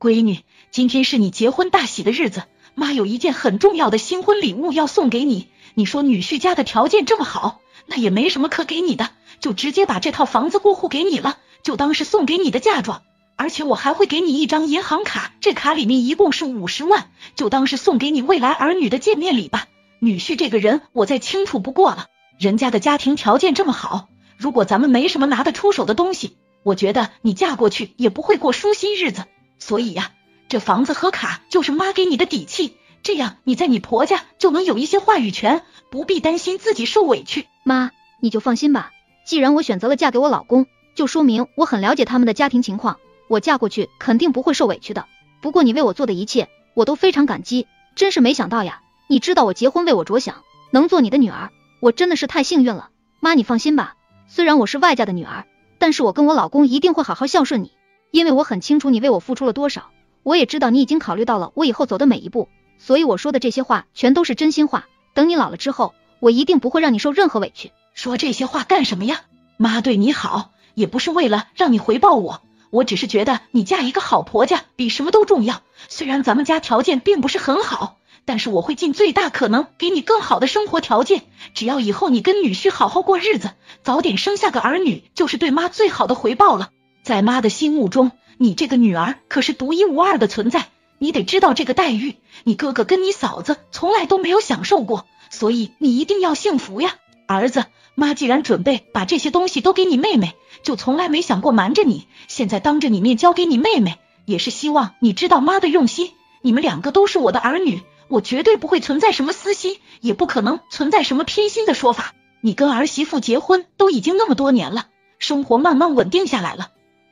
闺女，今天是你结婚大喜的日子，妈有一件很重要的新婚礼物要送给你。你说女婿家的条件这么好，那也没什么可给你的，就直接把这套房子过户给你了，就当是送给你的嫁妆。而且我还会给你一张银行卡，这卡里面一共是五十万，就当是送给你未来儿女的见面礼吧。女婿这个人我再清楚不过了，人家的家庭条件这么好。如果咱们没什么拿得出手的东西，我觉得你嫁过去也不会过舒心日子。所以呀，这房子和卡就是妈给你的底气，这样你在你婆家就能有一些话语权，不必担心自己受委屈。妈，你就放心吧，既然我选择了嫁给我老公，就说明我很了解他们的家庭情况，我嫁过去肯定不会受委屈的。不过你为我做的一切，我都非常感激，真是没想到呀！你知道我结婚为我着想，能做你的女儿，我真的是太幸运了。妈，你放心吧。虽然我是外嫁的女儿，但是我跟我老公一定会好好孝顺你，因为我很清楚你为我付出了多少，我也知道你已经考虑到了我以后走的每一步，所以我说的这些话全都是真心话。等你老了之后，我一定不会让你受任何委屈。说这些话干什么呀？妈对你好，也不是为了让你回报我，我只是觉得你嫁一个好婆家比什么都重要。虽然咱们家条件并不是很好。但是我会尽最大可能给你更好的生活条件，只要以后你跟女婿好好过日子，早点生下个儿女，就是对妈最好的回报了。在妈的心目中，你这个女儿可是独一无二的存在，你得知道这个待遇，你哥哥跟你嫂子从来都没有享受过，所以你一定要幸福呀，儿子。妈既然准备把这些东西都给你妹妹，就从来没想过瞒着你，现在当着你面交给你妹妹，也是希望你知道妈的用心。你们两个都是我的儿女。我绝对不会存在什么私心，也不可能存在什么偏心的说法。你跟儿媳妇结婚都已经那么多年了，生活慢慢稳定下来了，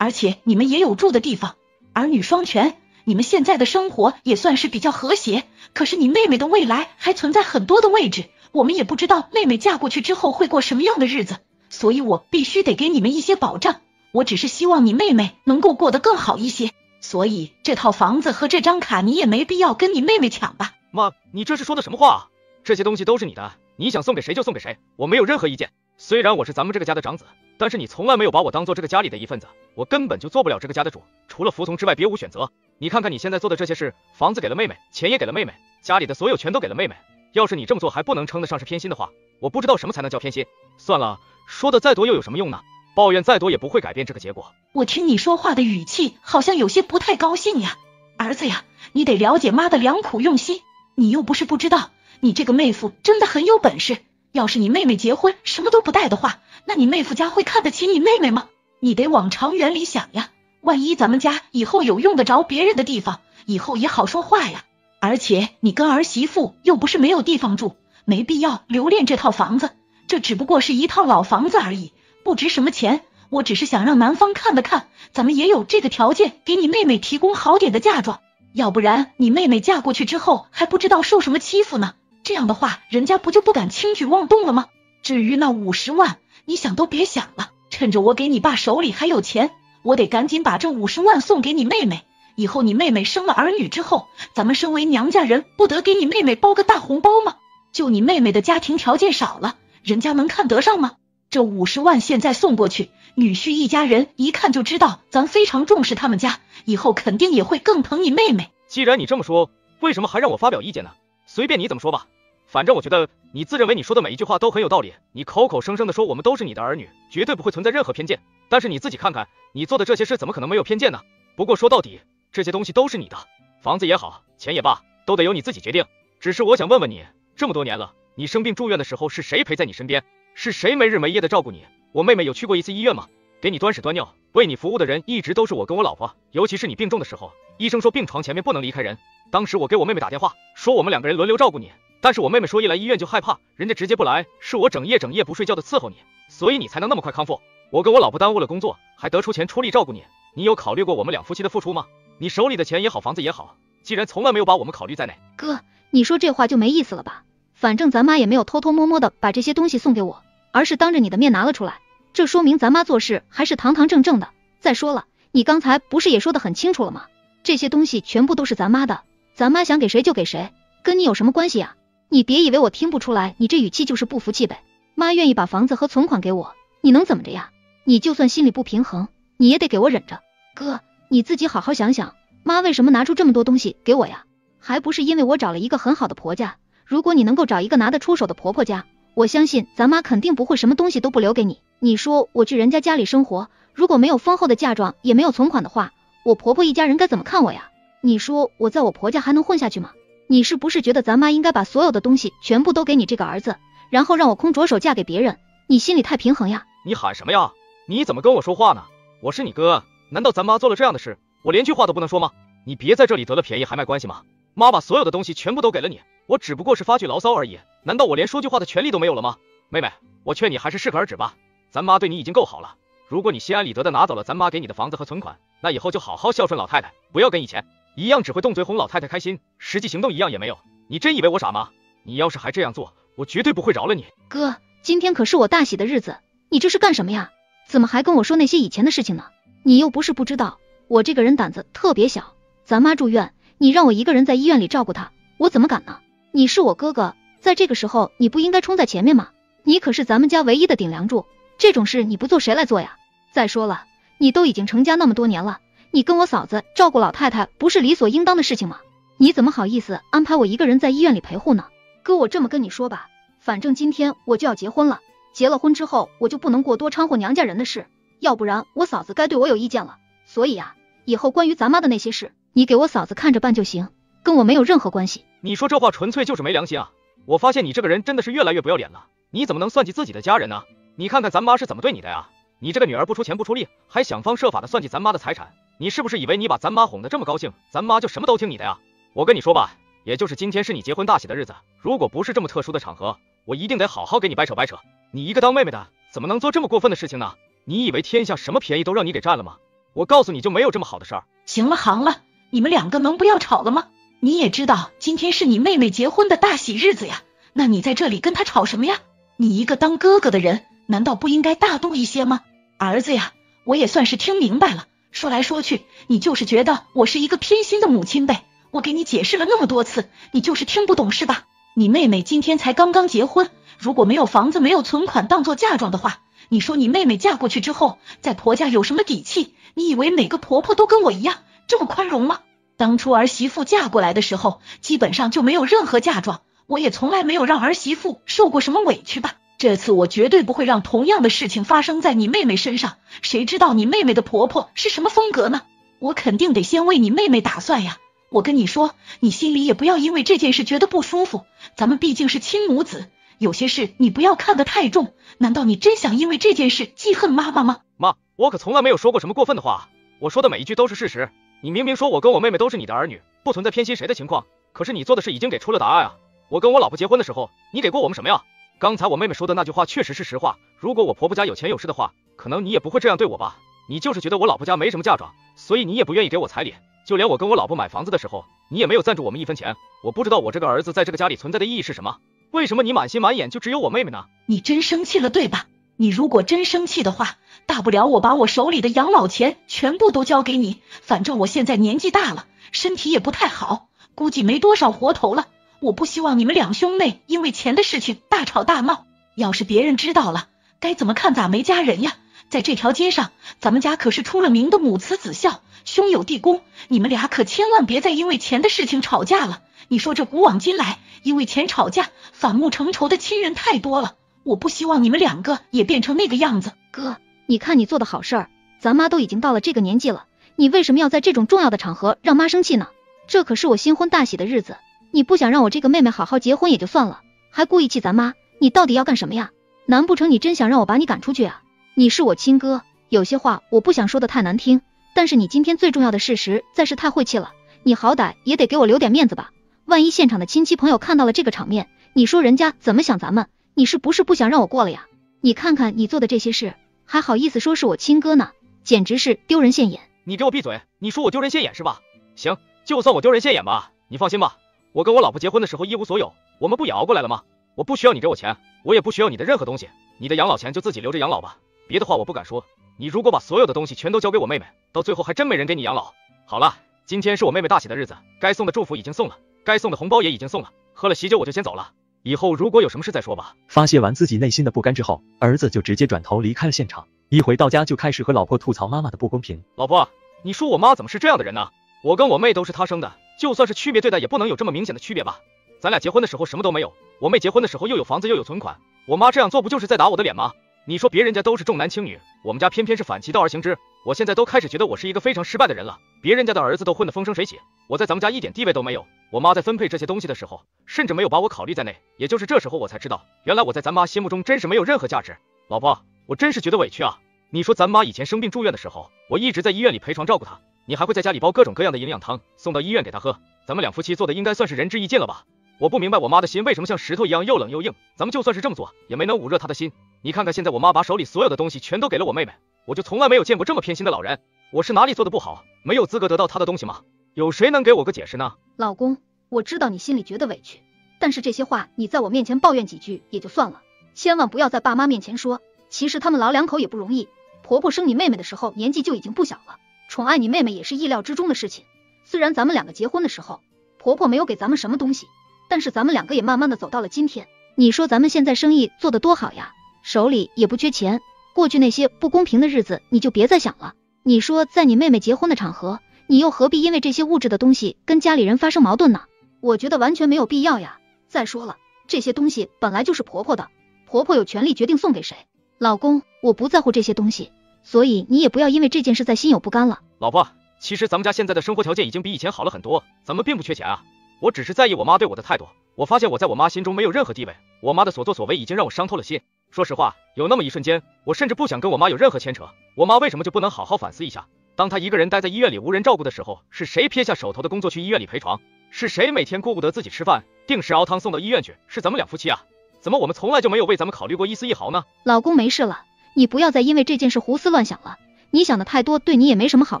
而且你们也有住的地方，儿女双全，你们现在的生活也算是比较和谐。可是你妹妹的未来还存在很多的位置，我们也不知道妹妹嫁过去之后会过什么样的日子，所以我必须得给你们一些保障。我只是希望你妹妹能够过得更好一些，所以这套房子和这张卡你也没必要跟你妹妹抢吧。妈，你这是说的什么话？这些东西都是你的，你想送给谁就送给谁，我没有任何意见。虽然我是咱们这个家的长子，但是你从来没有把我当做这个家里的一份子，我根本就做不了这个家的主，除了服从之外别无选择。你看看你现在做的这些事，房子给了妹妹，钱也给了妹妹，家里的所有全都给了妹妹。要是你这么做还不能称得上是偏心的话，我不知道什么才能叫偏心。算了，说的再多又有什么用呢？抱怨再多也不会改变这个结果。我听你说话的语气好像有些不太高兴呀，儿子呀，你得了解妈的良苦用心。你又不是不知道，你这个妹夫真的很有本事。要是你妹妹结婚什么都不带的话，那你妹夫家会看得起你妹妹吗？你得往长远里想呀，万一咱们家以后有用得着别人的地方，以后也好说话呀。而且你跟儿媳妇又不是没有地方住，没必要留恋这套房子，这只不过是一套老房子而已，不值什么钱。我只是想让男方看了看，咱们也有这个条件，给你妹妹提供好点的嫁妆。要不然你妹妹嫁过去之后还不知道受什么欺负呢？这样的话，人家不就不敢轻举妄动了吗？至于那五十万，你想都别想了。趁着我给你爸手里还有钱，我得赶紧把这五十万送给你妹妹。以后你妹妹生了儿女之后，咱们身为娘家人，不得给你妹妹包个大红包吗？就你妹妹的家庭条件少了，人家能看得上吗？这五十万现在送过去，女婿一家人一看就知道咱非常重视他们家，以后肯定也会更疼你妹妹。既然你这么说，为什么还让我发表意见呢？随便你怎么说吧，反正我觉得你自认为你说的每一句话都很有道理，你口口声声的说我们都是你的儿女，绝对不会存在任何偏见。但是你自己看看，你做的这些事怎么可能没有偏见呢？不过说到底，这些东西都是你的，房子也好，钱也罢，都得由你自己决定。只是我想问问你，这么多年了，你生病住院的时候是谁陪在你身边？是谁没日没夜的照顾你？我妹妹有去过一次医院吗？给你端屎端尿、为你服务的人一直都是我跟我老婆。尤其是你病重的时候，医生说病床前面不能离开人。当时我给我妹妹打电话，说我们两个人轮流照顾你。但是我妹妹说一来医院就害怕，人家直接不来，是我整夜整夜不睡觉的伺候你，所以你才能那么快康复。我跟我老婆耽误了工作，还得出钱出力照顾你。你有考虑过我们两夫妻的付出吗？你手里的钱也好，房子也好，既然从来没有把我们考虑在内，哥，你说这话就没意思了吧？反正咱妈也没有偷偷摸摸的把这些东西送给我。而是当着你的面拿了出来，这说明咱妈做事还是堂堂正正的。再说了，你刚才不是也说的很清楚了吗？这些东西全部都是咱妈的，咱妈想给谁就给谁，跟你有什么关系呀？你别以为我听不出来，你这语气就是不服气呗。妈愿意把房子和存款给我，你能怎么着呀？你就算心里不平衡，你也得给我忍着。哥，你自己好好想想，妈为什么拿出这么多东西给我呀？还不是因为我找了一个很好的婆家。如果你能够找一个拿得出手的婆婆家，我相信咱妈肯定不会什么东西都不留给你。你说我去人家家里生活，如果没有丰厚的嫁妆，也没有存款的话，我婆婆一家人该怎么看我呀？你说我在我婆家还能混下去吗？你是不是觉得咱妈应该把所有的东西全部都给你这个儿子，然后让我空着手嫁给别人？你心里太平衡呀？你喊什么呀？你怎么跟我说话呢？我是你哥，难道咱妈做了这样的事，我连句话都不能说吗？你别在这里得了便宜还卖关系吗？妈把所有的东西全部都给了你，我只不过是发句牢骚而已，难道我连说句话的权利都没有了吗？妹妹，我劝你还是适可而止吧，咱妈对你已经够好了。如果你心安理得的拿走了咱妈给你的房子和存款，那以后就好好孝顺老太太，不要跟以前一样，只会动嘴哄老太太开心，实际行动一样也没有。你真以为我傻吗？你要是还这样做，我绝对不会饶了你。哥，今天可是我大喜的日子，你这是干什么呀？怎么还跟我说那些以前的事情呢？你又不是不知道，我这个人胆子特别小，咱妈住院，你让我一个人在医院里照顾她，我怎么敢呢？你是我哥哥，在这个时候你不应该冲在前面吗？你可是咱们家唯一的顶梁柱，这种事你不做谁来做呀？再说了，你都已经成家那么多年了，你跟我嫂子照顾老太太不是理所应当的事情吗？你怎么好意思安排我一个人在医院里陪护呢？哥，我这么跟你说吧，反正今天我就要结婚了，结了婚之后我就不能过多掺和娘家人的事，要不然我嫂子该对我有意见了。所以啊，以后关于咱妈的那些事，你给我嫂子看着办就行，跟我没有任何关系。你说这话纯粹就是没良心啊！我发现你这个人真的是越来越不要脸了，你怎么能算计自己的家人呢？你看看咱妈是怎么对你的呀？你这个女儿不出钱不出力，还想方设法的算计咱妈的财产，你是不是以为你把咱妈哄得这么高兴，咱妈就什么都听你的呀？我跟你说吧，也就是今天是你结婚大喜的日子，如果不是这么特殊的场合，我一定得好好给你掰扯掰扯。你一个当妹妹的，怎么能做这么过分的事情呢？你以为天下什么便宜都让你给占了吗？我告诉你就没有这么好的事儿。行了，行了，你们两个能不要吵了吗？你也知道今天是你妹妹结婚的大喜日子呀，那你在这里跟她吵什么呀？你一个当哥哥的人，难道不应该大度一些吗？儿子呀，我也算是听明白了。说来说去，你就是觉得我是一个偏心的母亲呗。我给你解释了那么多次，你就是听不懂是吧？你妹妹今天才刚刚结婚，如果没有房子、没有存款当做嫁妆的话，你说你妹妹嫁过去之后，在婆家有什么底气？你以为每个婆婆都跟我一样这么宽容吗？当初儿媳妇嫁过来的时候，基本上就没有任何嫁妆，我也从来没有让儿媳妇受过什么委屈吧。这次我绝对不会让同样的事情发生在你妹妹身上。谁知道你妹妹的婆婆是什么风格呢？我肯定得先为你妹妹打算呀。我跟你说，你心里也不要因为这件事觉得不舒服。咱们毕竟是亲母子，有些事你不要看得太重。难道你真想因为这件事记恨妈妈吗？妈，我可从来没有说过什么过分的话，我说的每一句都是事实。你明明说我跟我妹妹都是你的儿女，不存在偏心谁的情况，可是你做的事已经给出了答案啊。我跟我老婆结婚的时候，你给过我们什么呀？刚才我妹妹说的那句话确实是实话。如果我婆婆家有钱有势的话，可能你也不会这样对我吧？你就是觉得我老婆家没什么嫁妆，所以你也不愿意给我彩礼。就连我跟我老婆买房子的时候，你也没有赞助我们一分钱。我不知道我这个儿子在这个家里存在的意义是什么？为什么你满心满眼就只有我妹妹呢？你真生气了对吧？你如果真生气的话，大不了我把我手里的养老钱全部都交给你。反正我现在年纪大了，身体也不太好，估计没多少活头了。我不希望你们两兄妹因为钱的事情大吵大闹，要是别人知道了，该怎么看咱没家人呀？在这条街上，咱们家可是出了名的母慈子孝，兄友弟恭，你们俩可千万别再因为钱的事情吵架了。你说这古往今来，因为钱吵架、反目成仇的亲人太多了，我不希望你们两个也变成那个样子。哥，你看你做的好事儿，咱妈都已经到了这个年纪了，你为什么要在这种重要的场合让妈生气呢？这可是我新婚大喜的日子。你不想让我这个妹妹好好结婚也就算了，还故意气咱妈，你到底要干什么呀？难不成你真想让我把你赶出去啊？你是我亲哥，有些话我不想说的太难听，但是你今天最重要的事实在是太晦气了，你好歹也得给我留点面子吧。万一现场的亲戚朋友看到了这个场面，你说人家怎么想咱们？你是不是不想让我过了呀？你看看你做的这些事，还好意思说是我亲哥呢？简直是丢人现眼！你给我闭嘴！你说我丢人现眼是吧？行，就算我丢人现眼吧，你放心吧。我跟我老婆结婚的时候一无所有，我们不也熬过来了吗？我不需要你给我钱，我也不需要你的任何东西，你的养老钱就自己留着养老吧。别的话我不敢说，你如果把所有的东西全都交给我妹妹，到最后还真没人给你养老。好了，今天是我妹妹大喜的日子，该送的祝福已经送了，该送的红包也已经送了，喝了喜酒我就先走了，以后如果有什么事再说吧。发泄完自己内心的不甘之后，儿子就直接转头离开了现场。一回到家就开始和老婆吐槽妈妈的不公平。老婆，你说我妈怎么是这样的人呢？我跟我妹都是她生的，就算是区别对待，也不能有这么明显的区别吧？咱俩结婚的时候什么都没有，我妹结婚的时候又有房子又有存款，我妈这样做不就是在打我的脸吗？你说别人家都是重男轻女，我们家偏偏是反其道而行之。我现在都开始觉得我是一个非常失败的人了。别人家的儿子都混得风生水起，我在咱们家一点地位都没有。我妈在分配这些东西的时候，甚至没有把我考虑在内。也就是这时候，我才知道，原来我在咱妈心目中真是没有任何价值。老婆，我真是觉得委屈啊！你说咱妈以前生病住院的时候，我一直在医院里陪床照顾她，你还会在家里煲各种各样的营养汤送到医院给她喝。咱们两夫妻做的应该算是仁至义尽了吧？我不明白我妈的心为什么像石头一样又冷又硬。咱们就算是这么做，也没能捂热她的心。你看看现在，我妈把手里所有的东西全都给了我妹妹。我就从来没有见过这么偏心的老人，我是哪里做的不好，没有资格得到她的东西吗？有谁能给我个解释呢？老公，我知道你心里觉得委屈，但是这些话你在我面前抱怨几句也就算了，千万不要在爸妈面前说。其实他们老两口也不容易，婆婆生你妹妹的时候年纪就已经不小了，宠爱你妹妹也是意料之中的事情。虽然咱们两个结婚的时候，婆婆没有给咱们什么东西，但是咱们两个也慢慢的走到了今天。你说咱们现在生意做得多好呀，手里也不缺钱。过去那些不公平的日子，你就别再想了。你说在你妹妹结婚的场合，你又何必因为这些物质的东西跟家里人发生矛盾呢？我觉得完全没有必要呀。再说了，这些东西本来就是婆婆的，婆婆有权利决定送给谁。老公，我不在乎这些东西，所以你也不要因为这件事再心有不甘了。老婆，其实咱们家现在的生活条件已经比以前好了很多，咱们并不缺钱啊。我只是在意我妈对我的态度。我发现我在我妈心中没有任何地位，我妈的所作所为已经让我伤透了心。说实话，有那么一瞬间，我甚至不想跟我妈有任何牵扯。我妈为什么就不能好好反思一下？当她一个人待在医院里无人照顾的时候，是谁撇下手头的工作去医院里陪床？是谁每天顾不得自己吃饭，定时熬汤送到医院去？是咱们两夫妻啊？怎么我们从来就没有为咱们考虑过一丝一毫呢？老公没事了，你不要再因为这件事胡思乱想了。你想的太多，对你也没什么好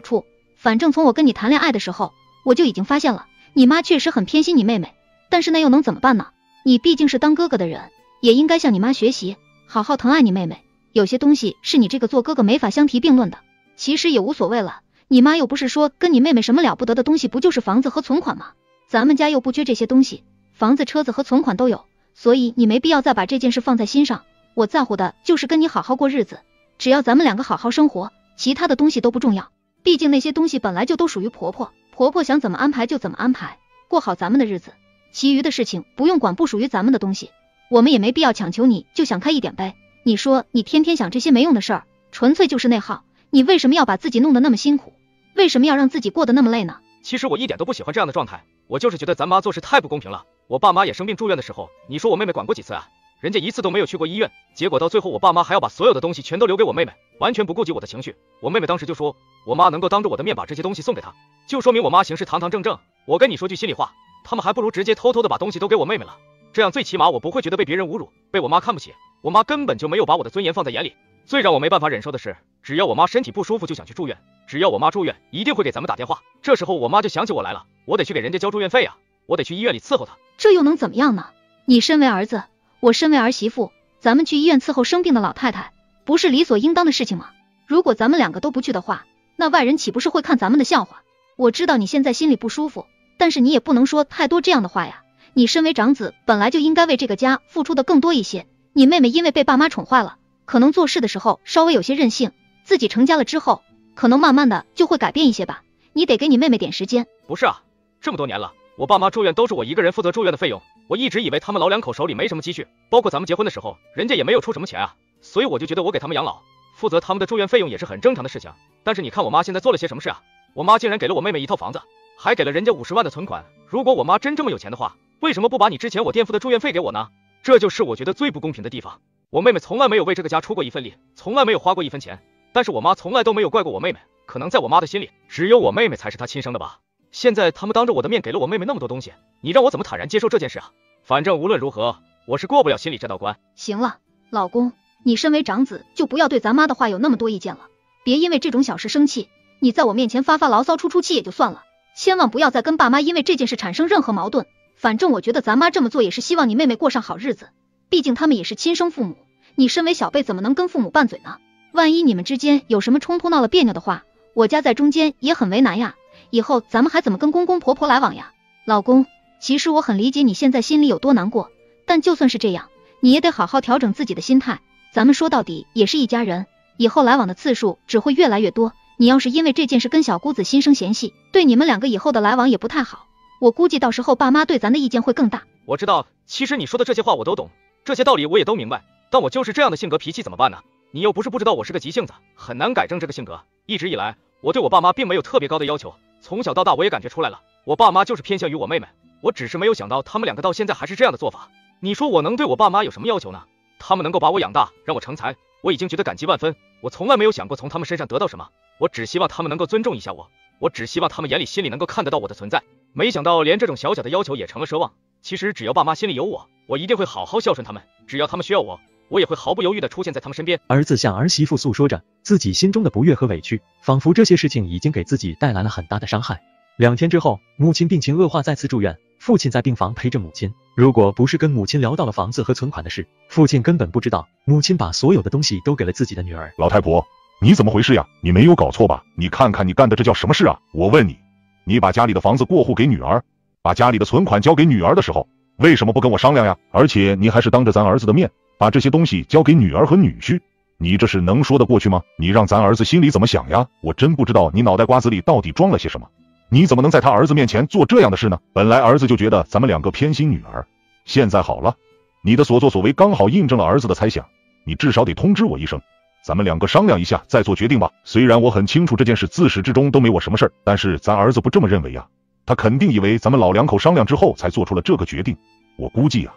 处。反正从我跟你谈恋爱的时候，我就已经发现了，你妈确实很偏心你妹妹。但是那又能怎么办呢？你毕竟是当哥哥的人，也应该向你妈学习，好好疼爱你妹妹。有些东西是你这个做哥哥没法相提并论的。其实也无所谓了，你妈又不是说跟你妹妹什么了不得的东西，不就是房子和存款吗？咱们家又不缺这些东西，房子、车子和存款都有，所以你没必要再把这件事放在心上。我在乎的就是跟你好好过日子，只要咱们两个好好生活，其他的东西都不重要。毕竟那些东西本来就都属于婆婆，婆婆想怎么安排就怎么安排，过好咱们的日子。其余的事情不用管，不属于咱们的东西，我们也没必要强求你，就想开一点呗。你说你天天想这些没用的事儿，纯粹就是内耗。你为什么要把自己弄得那么辛苦？为什么要让自己过得那么累呢？其实我一点都不喜欢这样的状态，我就是觉得咱妈做事太不公平了。我爸妈也生病住院的时候，你说我妹妹管过几次啊？人家一次都没有去过医院，结果到最后我爸妈还要把所有的东西全都留给我妹妹，完全不顾及我的情绪。我妹妹当时就说，我妈能够当着我的面把这些东西送给她，就说明我妈行事堂堂正正。我跟你说句心里话。他们还不如直接偷偷的把东西都给我妹妹了，这样最起码我不会觉得被别人侮辱，被我妈看不起。我妈根本就没有把我的尊严放在眼里。最让我没办法忍受的是，只要我妈身体不舒服就想去住院，只要我妈住院一定会给咱们打电话。这时候我妈就想起我来了，我得去给人家交住院费啊，我得去医院里伺候她。这又能怎么样呢？你身为儿子，我身为儿媳妇，咱们去医院伺候生病的老太太，不是理所应当的事情吗？如果咱们两个都不去的话，那外人岂不是会看咱们的笑话？我知道你现在心里不舒服。但是你也不能说太多这样的话呀！你身为长子，本来就应该为这个家付出的更多一些。你妹妹因为被爸妈宠坏了，可能做事的时候稍微有些任性，自己成家了之后，可能慢慢的就会改变一些吧。你得给你妹妹点时间。不是啊，这么多年了，我爸妈住院都是我一个人负责住院的费用，我一直以为他们老两口手里没什么积蓄，包括咱们结婚的时候，人家也没有出什么钱啊，所以我就觉得我给他们养老，负责他们的住院费用也是很正常的事情。但是你看我妈现在做了些什么事啊？我妈竟然给了我妹妹一套房子。还给了人家五十万的存款。如果我妈真这么有钱的话，为什么不把你之前我垫付的住院费给我呢？这就是我觉得最不公平的地方。我妹妹从来没有为这个家出过一份力，从来没有花过一分钱。但是我妈从来都没有怪过我妹妹。可能在我妈的心里，只有我妹妹才是她亲生的吧。现在他们当着我的面给了我妹妹那么多东西，你让我怎么坦然接受这件事啊？反正无论如何，我是过不了心里这道关。行了，老公，你身为长子，就不要对咱妈的话有那么多意见了。别因为这种小事生气，你在我面前发发牢骚、出出气也就算了。千万不要再跟爸妈因为这件事产生任何矛盾。反正我觉得咱妈这么做也是希望你妹妹过上好日子，毕竟他们也是亲生父母。你身为小辈，怎么能跟父母拌嘴呢？万一你们之间有什么冲突闹了别扭的话，我家在中间也很为难呀。以后咱们还怎么跟公公婆婆来往呀？老公，其实我很理解你现在心里有多难过，但就算是这样，你也得好好调整自己的心态。咱们说到底也是一家人，以后来往的次数只会越来越多。你要是因为这件事跟小姑子心生嫌隙，对你们两个以后的来往也不太好。我估计到时候爸妈对咱的意见会更大。我知道，其实你说的这些话我都懂，这些道理我也都明白，但我就是这样的性格脾气，怎么办呢？你又不是不知道我是个急性子，很难改正这个性格。一直以来，我对我爸妈并没有特别高的要求，从小到大我也感觉出来了，我爸妈就是偏向于我妹妹。我只是没有想到他们两个到现在还是这样的做法。你说我能对我爸妈有什么要求呢？他们能够把我养大，让我成才，我已经觉得感激万分。我从来没有想过从他们身上得到什么，我只希望他们能够尊重一下我，我只希望他们眼里心里能够看得到我的存在。没想到连这种小小的要求也成了奢望。其实只要爸妈心里有我，我一定会好好孝顺他们。只要他们需要我，我也会毫不犹豫的出现在他们身边。儿子向儿媳妇诉说着自己心中的不悦和委屈，仿佛这些事情已经给自己带来了很大的伤害。两天之后，母亲病情恶化，再次住院。父亲在病房陪着母亲。如果不是跟母亲聊到了房子和存款的事，父亲根本不知道母亲把所有的东西都给了自己的女儿。老太婆，你怎么回事呀？你没有搞错吧？你看看你干的这叫什么事啊？我问你，你把家里的房子过户给女儿，把家里的存款交给女儿的时候，为什么不跟我商量呀？而且你还是当着咱儿子的面把这些东西交给女儿和女婿，你这是能说得过去吗？你让咱儿子心里怎么想呀？我真不知道你脑袋瓜子里到底装了些什么。你怎么能在他儿子面前做这样的事呢？本来儿子就觉得咱们两个偏心女儿，现在好了，你的所作所为刚好印证了儿子的猜想。你至少得通知我一声，咱们两个商量一下再做决定吧。虽然我很清楚这件事自始至终都没我什么事儿，但是咱儿子不这么认为呀，他肯定以为咱们老两口商量之后才做出了这个决定。我估计啊，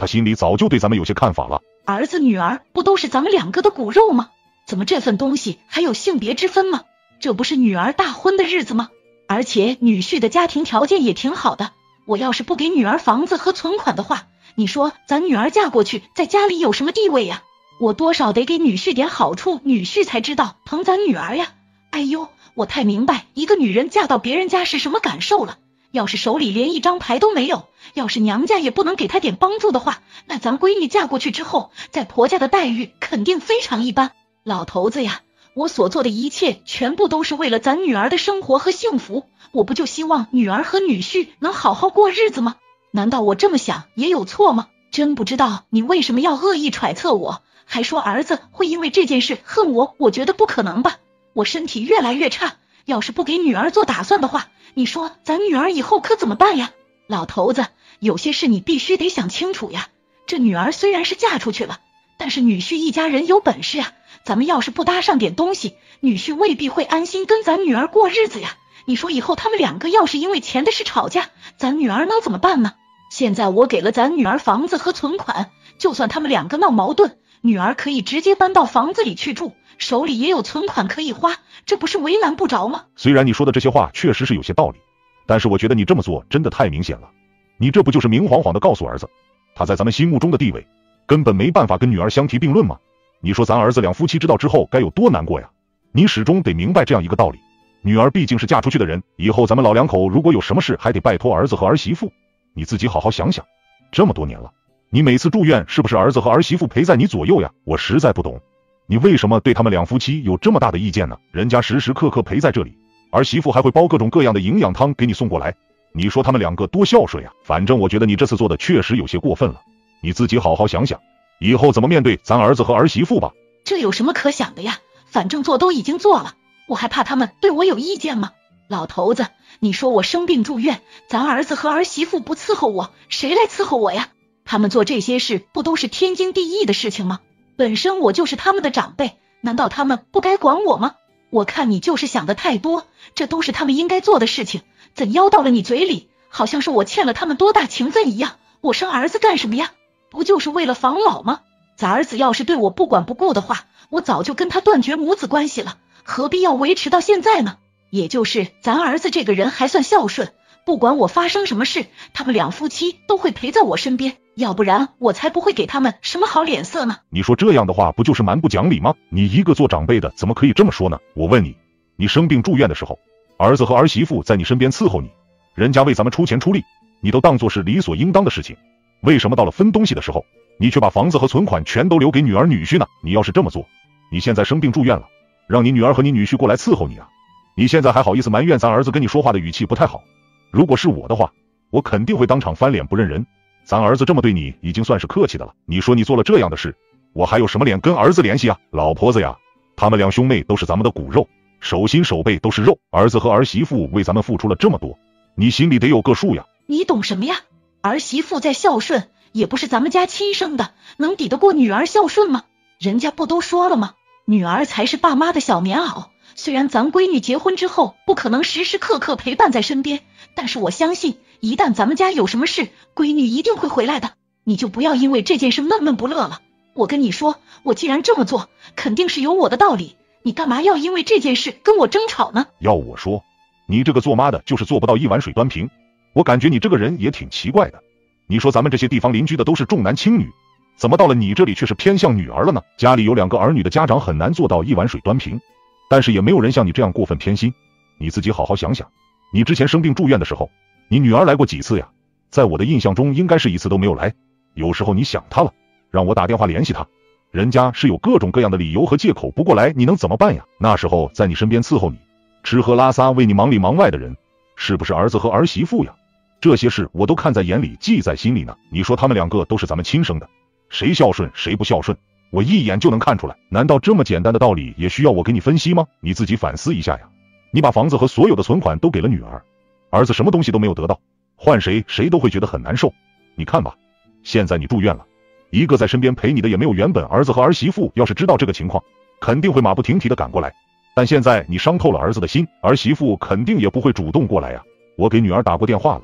他心里早就对咱们有些看法了。儿子女儿不都是咱们两个的骨肉吗？怎么这份东西还有性别之分吗？这不是女儿大婚的日子吗？而且女婿的家庭条件也挺好的，我要是不给女儿房子和存款的话，你说咱女儿嫁过去在家里有什么地位呀？我多少得给女婿点好处，女婿才知道疼咱女儿呀。哎呦，我太明白一个女人嫁到别人家是什么感受了。要是手里连一张牌都没有，要是娘家也不能给她点帮助的话，那咱闺女嫁过去之后，在婆家的待遇肯定非常一般。老头子呀。我所做的一切全部都是为了咱女儿的生活和幸福，我不就希望女儿和女婿能好好过日子吗？难道我这么想也有错吗？真不知道你为什么要恶意揣测我，还说儿子会因为这件事恨我？我觉得不可能吧。我身体越来越差，要是不给女儿做打算的话，你说咱女儿以后可怎么办呀？老头子，有些事你必须得想清楚呀。这女儿虽然是嫁出去了，但是女婿一家人有本事啊。咱们要是不搭上点东西，女婿未必会安心跟咱女儿过日子呀。你说以后他们两个要是因为钱的事吵架，咱女儿能怎么办呢？现在我给了咱女儿房子和存款，就算他们两个闹矛盾，女儿可以直接搬到房子里去住，手里也有存款可以花，这不是为难不着吗？虽然你说的这些话确实是有些道理，但是我觉得你这么做真的太明显了。你这不就是明晃晃的告诉儿子，他在咱们心目中的地位根本没办法跟女儿相提并论吗？你说咱儿子两夫妻知道之后该有多难过呀？你始终得明白这样一个道理：女儿毕竟是嫁出去的人，以后咱们老两口如果有什么事，还得拜托儿子和儿媳妇。你自己好好想想，这么多年了，你每次住院是不是儿子和儿媳妇陪在你左右呀？我实在不懂，你为什么对他们两夫妻有这么大的意见呢？人家时时刻刻陪在这里，儿媳妇还会煲各种各样的营养汤给你送过来，你说他们两个多孝顺呀？反正我觉得你这次做的确实有些过分了，你自己好好想想。以后怎么面对咱儿子和儿媳妇吧？这有什么可想的呀？反正做都已经做了，我还怕他们对我有意见吗？老头子，你说我生病住院，咱儿子和儿媳妇不伺候我，谁来伺候我呀？他们做这些事不都是天经地义的事情吗？本身我就是他们的长辈，难道他们不该管我吗？我看你就是想的太多，这都是他们应该做的事情，怎妖到了你嘴里，好像是我欠了他们多大情分一样？我生儿子干什么呀？不就是为了防老吗？咱儿子要是对我不管不顾的话，我早就跟他断绝母子关系了，何必要维持到现在呢？也就是咱儿子这个人还算孝顺，不管我发生什么事，他们两夫妻都会陪在我身边，要不然我才不会给他们什么好脸色呢。你说这样的话，不就是蛮不讲理吗？你一个做长辈的，怎么可以这么说呢？我问你，你生病住院的时候，儿子和儿媳妇在你身边伺候你，人家为咱们出钱出力，你都当做是理所应当的事情。为什么到了分东西的时候，你却把房子和存款全都留给女儿女婿呢？你要是这么做，你现在生病住院了，让你女儿和你女婿过来伺候你啊？你现在还好意思埋怨咱儿子跟你说话的语气不太好？如果是我的话，我肯定会当场翻脸不认人。咱儿子这么对你，已经算是客气的了。你说你做了这样的事，我还有什么脸跟儿子联系啊？老婆子呀，他们两兄妹都是咱们的骨肉，手心手背都是肉，儿子和儿媳妇为咱们付出了这么多，你心里得有个数呀。你懂什么呀？儿媳妇再孝顺，也不是咱们家亲生的，能抵得过女儿孝顺吗？人家不都说了吗？女儿才是爸妈的小棉袄。虽然咱闺女结婚之后不可能时时刻刻陪伴在身边，但是我相信，一旦咱们家有什么事，闺女一定会回来的。你就不要因为这件事闷闷不乐了。我跟你说，我既然这么做，肯定是有我的道理。你干嘛要因为这件事跟我争吵呢？要我说，你这个做妈的，就是做不到一碗水端平。我感觉你这个人也挺奇怪的。你说咱们这些地方邻居的都是重男轻女，怎么到了你这里却是偏向女儿了呢？家里有两个儿女的家长很难做到一碗水端平，但是也没有人像你这样过分偏心。你自己好好想想，你之前生病住院的时候，你女儿来过几次呀？在我的印象中，应该是一次都没有来。有时候你想她了，让我打电话联系她，人家是有各种各样的理由和借口不过来，你能怎么办呀？那时候在你身边伺候你、吃喝拉撒、为你忙里忙外的人，是不是儿子和儿媳妇呀？这些事我都看在眼里，记在心里呢。你说他们两个都是咱们亲生的，谁孝顺谁不孝顺，我一眼就能看出来。难道这么简单的道理也需要我给你分析吗？你自己反思一下呀。你把房子和所有的存款都给了女儿，儿子什么东西都没有得到，换谁谁都会觉得很难受。你看吧，现在你住院了，一个在身边陪你的也没有。原本儿子和儿媳妇要是知道这个情况，肯定会马不停蹄的赶过来。但现在你伤透了儿子的心，儿媳妇肯定也不会主动过来呀。我给女儿打过电话了。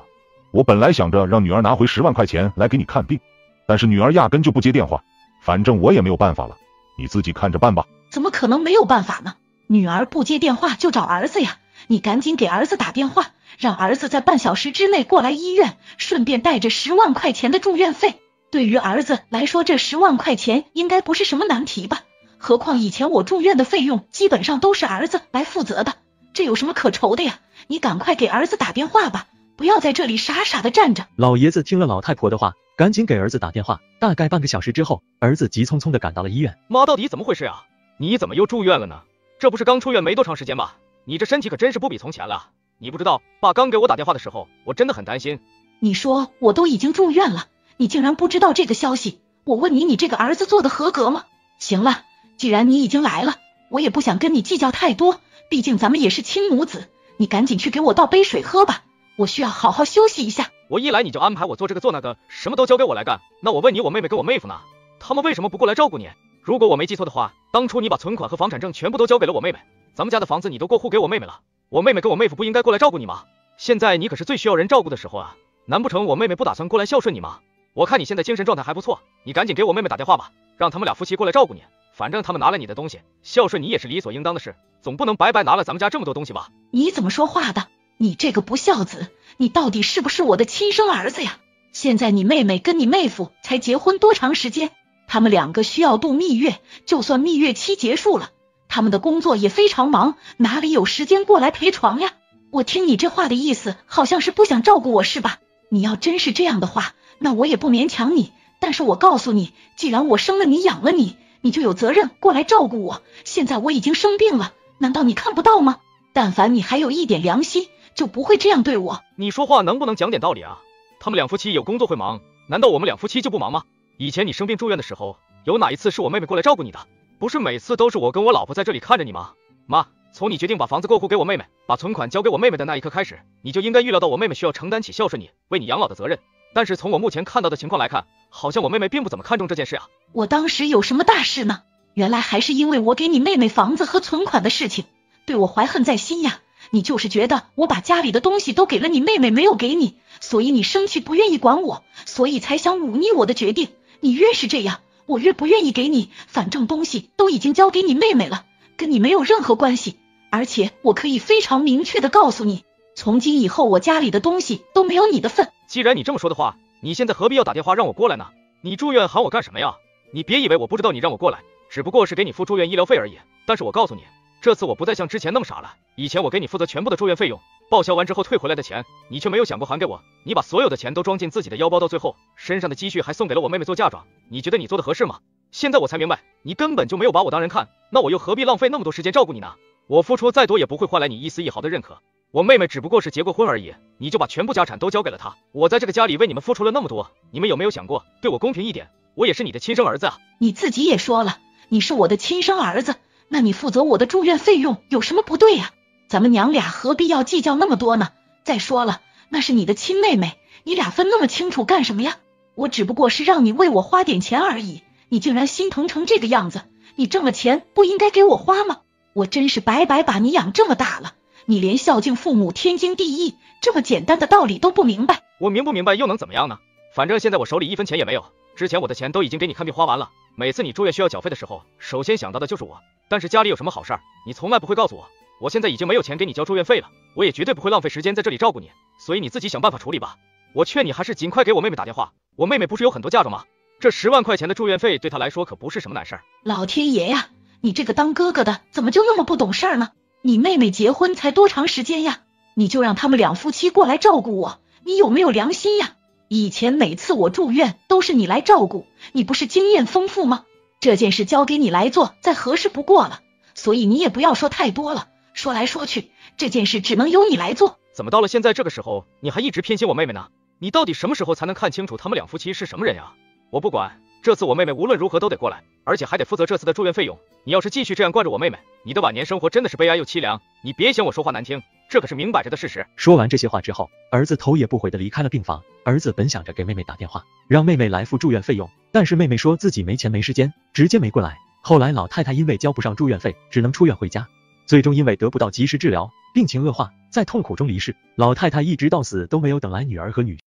我本来想着让女儿拿回十万块钱来给你看病，但是女儿压根就不接电话。反正我也没有办法了，你自己看着办吧。怎么可能没有办法呢？女儿不接电话就找儿子呀！你赶紧给儿子打电话，让儿子在半小时之内过来医院，顺便带着十万块钱的住院费。对于儿子来说，这十万块钱应该不是什么难题吧？何况以前我住院的费用基本上都是儿子来负责的，这有什么可愁的呀？你赶快给儿子打电话吧。不要在这里傻傻的站着。老爷子听了老太婆的话，赶紧给儿子打电话。大概半个小时之后，儿子急匆匆的赶到了医院。妈，到底怎么回事啊？你怎么又住院了呢？这不是刚出院没多长时间吗？你这身体可真是不比从前了。你不知道，爸刚给我打电话的时候，我真的很担心。你说我都已经住院了，你竟然不知道这个消息？我问你，你这个儿子做的合格吗？行了，既然你已经来了，我也不想跟你计较太多，毕竟咱们也是亲母子。你赶紧去给我倒杯水喝吧。我需要好好休息一下。我一来你就安排我做这个做那个，什么都交给我来干。那我问你，我妹妹跟我妹夫呢？他们为什么不过来照顾你？如果我没记错的话，当初你把存款和房产证全部都交给了我妹妹，咱们家的房子你都过户给我妹妹了。我妹妹跟我妹夫不应该过来照顾你吗？现在你可是最需要人照顾的时候啊！难不成我妹妹不打算过来孝顺你吗？我看你现在精神状态还不错，你赶紧给我妹妹打电话吧，让他们俩夫妻过来照顾你。反正他们拿了你的东西，孝顺你也是理所应当的事，总不能白白拿了咱们家这么多东西吧？你怎么说话的？你这个不孝子，你到底是不是我的亲生儿子呀？现在你妹妹跟你妹夫才结婚多长时间？他们两个需要度蜜月，就算蜜月期结束了，他们的工作也非常忙，哪里有时间过来陪床呀？我听你这话的意思，好像是不想照顾我是吧？你要真是这样的话，那我也不勉强你。但是我告诉你，既然我生了你，养了你，你就有责任过来照顾我。现在我已经生病了，难道你看不到吗？但凡你还有一点良心。就不会这样对我。你说话能不能讲点道理啊？他们两夫妻有工作会忙，难道我们两夫妻就不忙吗？以前你生病住院的时候，有哪一次是我妹妹过来照顾你的？不是每次都是我跟我老婆在这里看着你吗？妈，从你决定把房子过户给我妹妹，把存款交给我妹妹的那一刻开始，你就应该预料到我妹妹需要承担起孝顺你、为你养老的责任。但是从我目前看到的情况来看，好像我妹妹并不怎么看重这件事啊。我当时有什么大事呢？原来还是因为我给你妹妹房子和存款的事情，对我怀恨在心呀。你就是觉得我把家里的东西都给了你妹妹，没有给你，所以你生气不愿意管我，所以才想忤逆我的决定。你越是这样，我越不愿意给你。反正东西都已经交给你妹妹了，跟你没有任何关系。而且我可以非常明确的告诉你，从今以后我家里的东西都没有你的份。既然你这么说的话，你现在何必要打电话让我过来呢？你住院喊我干什么呀？你别以为我不知道你让我过来，只不过是给你付住院医疗费而已。但是我告诉你。这次我不再像之前那么傻了。以前我给你负责全部的住院费用，报销完之后退回来的钱，你却没有想过还给我。你把所有的钱都装进自己的腰包，到最后身上的积蓄还送给了我妹妹做嫁妆。你觉得你做的合适吗？现在我才明白，你根本就没有把我当人看。那我又何必浪费那么多时间照顾你呢？我付出再多也不会换来你一丝一毫的认可。我妹妹只不过是结过婚而已，你就把全部家产都交给了她。我在这个家里为你们付出了那么多，你们有没有想过对我公平一点？我也是你的亲生儿子啊！你自己也说了，你是我的亲生儿子。那你负责我的住院费用有什么不对呀？咱们娘俩何必要计较那么多呢？再说了，那是你的亲妹妹，你俩分那么清楚干什么呀？我只不过是让你为我花点钱而已，你竟然心疼成这个样子！你挣了钱不应该给我花吗？我真是白白把你养这么大了，你连孝敬父母天经地义这么简单的道理都不明白。我明不明白又能怎么样呢？反正现在我手里一分钱也没有，之前我的钱都已经给你看病花完了。每次你住院需要缴费的时候，首先想到的就是我。但是家里有什么好事儿，你从来不会告诉我。我现在已经没有钱给你交住院费了，我也绝对不会浪费时间在这里照顾你，所以你自己想办法处理吧。我劝你还是尽快给我妹妹打电话。我妹妹不是有很多嫁妆吗？这十万块钱的住院费对她来说可不是什么难事儿。老天爷呀，你这个当哥哥的怎么就那么不懂事儿呢？你妹妹结婚才多长时间呀？你就让他们两夫妻过来照顾我，你有没有良心呀？以前每次我住院都是你来照顾，你不是经验丰富吗？这件事交给你来做，再合适不过了。所以你也不要说太多了，说来说去，这件事只能由你来做。怎么到了现在这个时候，你还一直偏心我妹妹呢？你到底什么时候才能看清楚他们两夫妻是什么人呀？我不管，这次我妹妹无论如何都得过来，而且还得负责这次的住院费用。你要是继续这样惯着我妹妹，你的晚年生活真的是悲哀又凄凉。你别嫌我说话难听，这可是明摆着的事实。说完这些话之后，儿子头也不回的离开了病房。儿子本想着给妹妹打电话，让妹妹来付住院费用，但是妹妹说自己没钱没时间，直接没过来。后来老太太因为交不上住院费，只能出院回家，最终因为得不到及时治疗，病情恶化，在痛苦中离世。老太太一直到死都没有等来女儿和女。